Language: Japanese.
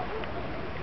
何?